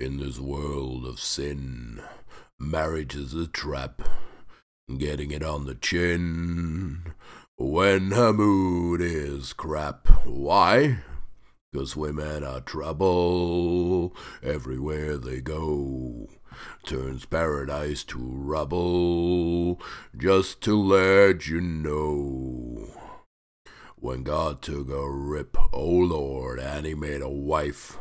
In this world of sin, marriage is a trap. Getting it on the chin when her mood is crap. Why? 'Cause women are trouble everywhere they go. Turns paradise to rubble, just to let you know. When God took a rip, oh Lord, and he made a wife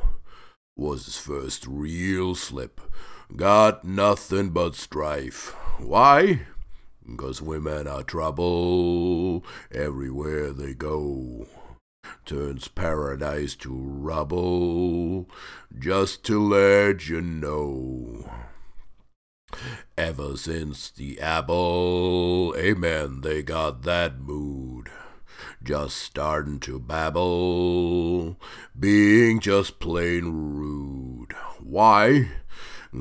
was his first real slip. Got nothing but strife. Why? 'Cause women are trouble everywhere they go. Turns paradise to rubble, just to let you know. Ever since the apple, amen, they got that mood just starting to babble, being just plain rude. Why?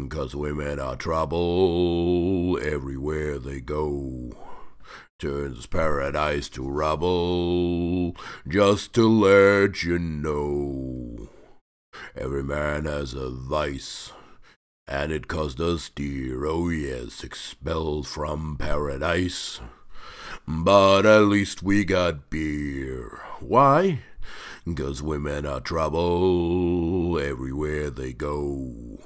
'Cause women are trouble everywhere they go. Turns paradise to rubble, just to let you know. Every man has a vice, and it caused us dear, oh yes, expelled from paradise. But at least we got beer. Why? 'Cause women are trouble everywhere they go.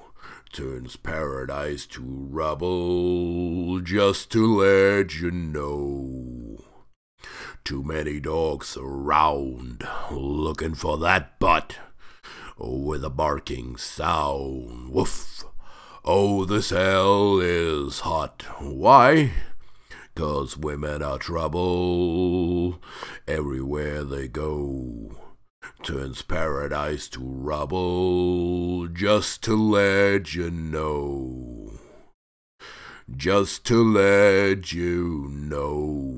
Turns paradise to rubble just to let you know. Too many dogs around looking for that butt oh, with a barking sound. Woof! Oh, this hell is hot. Why? 'Cause women are trouble everywhere they go. Turns paradise to rubble just to let you know. Just to let you know.